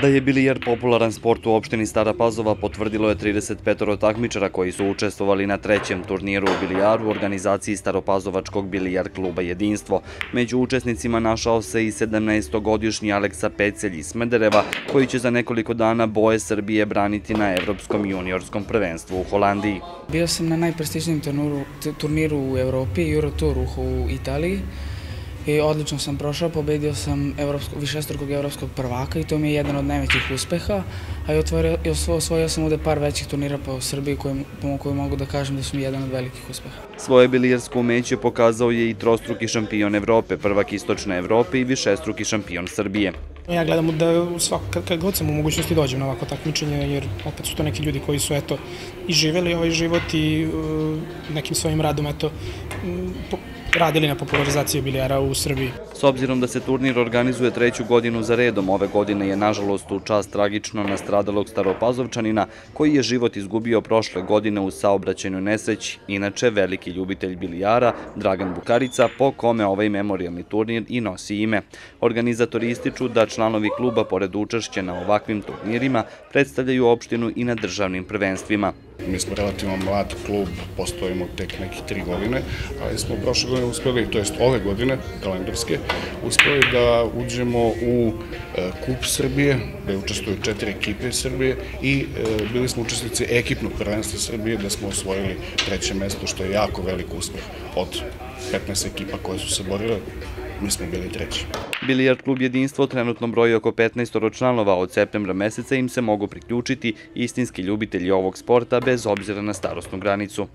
Da je bilijar popularan sport u opštini Stara Pazova potvrdilo je 35 takmičara koji su učestvovali na trećem turniru u bilijaru u organizaciji Staropazovačkog bilijar kluba Jedinstvo. Među učesnicima našao se i 17-godišnji Aleksa Pecelj iz Smedereva koji će za nekoliko dana boje Srbije braniti na Evropskom juniorskom prvenstvu u Holandiji. Bio sam na najprestižnijem turniru u Evropi, Eurotour u Italiji i odlično sam prošao, pobedio sam evropsko, višestrukog evropskog prvaka i to mi je jedan od najvećih uspeha, a i otvorio, osvojio sam ovde par većih turnira po Srbiji koje, po mogu da kažem da su mi jedan od velikih uspeha. Svoje bilijarsko umeće pokazao je i trostruki šampion Evrope, prvak istočne Evrope i višestruki šampion Srbije. Ja gledam da svako, kad god sam u mogućnosti dođem na ovako takmičenje, jer opet su to neki ljudi koji su eto, i živeli ovaj život i uh, nekim svojim radom eto, radili na popularizaciji bilijara u Srbiji. S obzirom da se turnir organizuje treću godinu za redom, ove godine je nažalost u čast tragično nastradalog staropazovčanina koji je život izgubio prošle godine u saobraćenju nesreći, inače veliki ljubitelj bilijara Dragan Bukarica po kome ovaj memorialni turnir i nosi ime. Organizatori ističu da članovi kluba pored učešća na ovakvim turnirima predstavljaju opštinu i na državnim prvenstvima. Mi smo relativno mlad klub, postojimo tek neki tri godine, ali smo prošle godine uspeli, to jest ove godine, kalendarske, uspeli da uđemo u e, Kup Srbije, gde učestvuju četiri ekipe Srbije i e, bili smo učestnici ekipnog prvenstva Srbije, gde smo osvojili treće mesto, što je jako velik uspeh od 15 ekipa koje su se borile mi smo bili treći. Bilijard klub Jedinstvo trenutno broji oko 15 članova, od septembra meseca im se mogu priključiti istinski ljubitelji ovog sporta bez obzira na starostnu granicu.